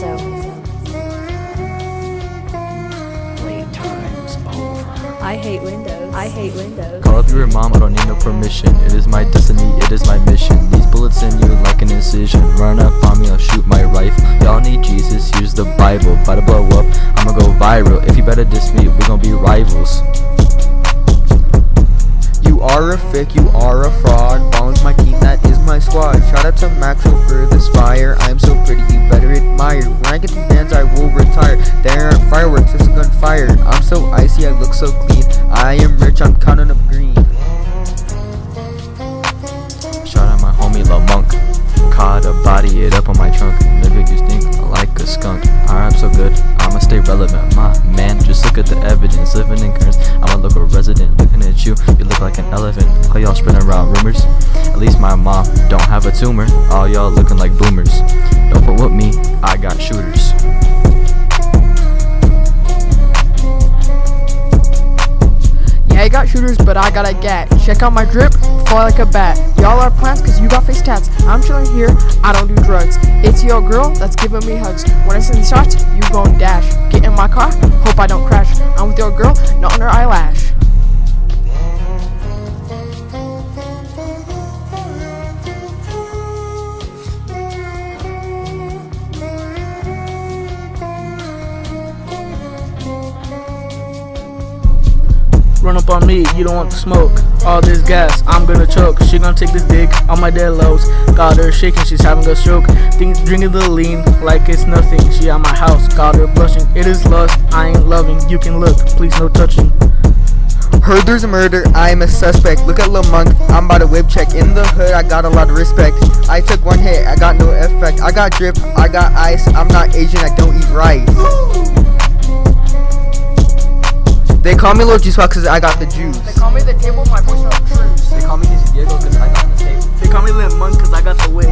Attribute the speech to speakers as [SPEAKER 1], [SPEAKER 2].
[SPEAKER 1] I hate windows. I hate windows.
[SPEAKER 2] Call up your mom, I don't need no permission. It is my destiny, it is my mission. These bullets in you like an incision. Run up on me, I'll shoot my rifle. Y'all need Jesus, here's the Bible. About to blow up, I'ma go viral. If you better diss me, we gon' be rivals.
[SPEAKER 3] You are a fake. you are a fraud. Bones my team, that is my squad. Shout out to Maxwell for the when I get these bands, I will retire. There aren't fireworks, it's a gunfire. I'm so icy, I look so clean. I am rich, I'm counting up green.
[SPEAKER 2] Shout out my homie Lil Monk. Caught a body it up on my trunk. Nigga, you stink like a skunk. I rap so good, I'ma stay relevant. My man, just look at the evidence. Living in currents, I'm a local resident. You, you look like an elephant. All y'all spreading around rumors. At least my mom don't have a tumor. All y'all looking like boomers. Don't put with me, I got shooters.
[SPEAKER 4] Yeah, I got shooters, but I got a gat. Check out my drip, fly like a bat. Y'all are plants cause you got face tats. I'm chilling here, I don't do drugs. It's your girl that's giving me hugs. When I send shots, you gon' dash. Get in my car, hope I don't crash. I'm with your girl, not on her eyelash.
[SPEAKER 5] Up on me, you don't want the smoke. All this gas, I'm gonna choke. She gonna take this dick on my dead lows. Got her shaking, she's having a stroke. Think, drinking the lean like it's nothing. She at my house, got her blushing. It is lust, I ain't loving. You can look, please no touching.
[SPEAKER 3] Heard there's a murder, I am a suspect. Look at Lil Monk, I'm about to whip check. In the hood, I got a lot of respect. I took one hit, I got no effect. I got drip, I got ice. I'm not Asian, I don't eat rice. They call me Lil Juice Box cause I got the juice.
[SPEAKER 4] They call me the table, my voice not truce.
[SPEAKER 2] They call me Diego cause I got the tape.
[SPEAKER 5] They call me Lil Monk cause I got the waves.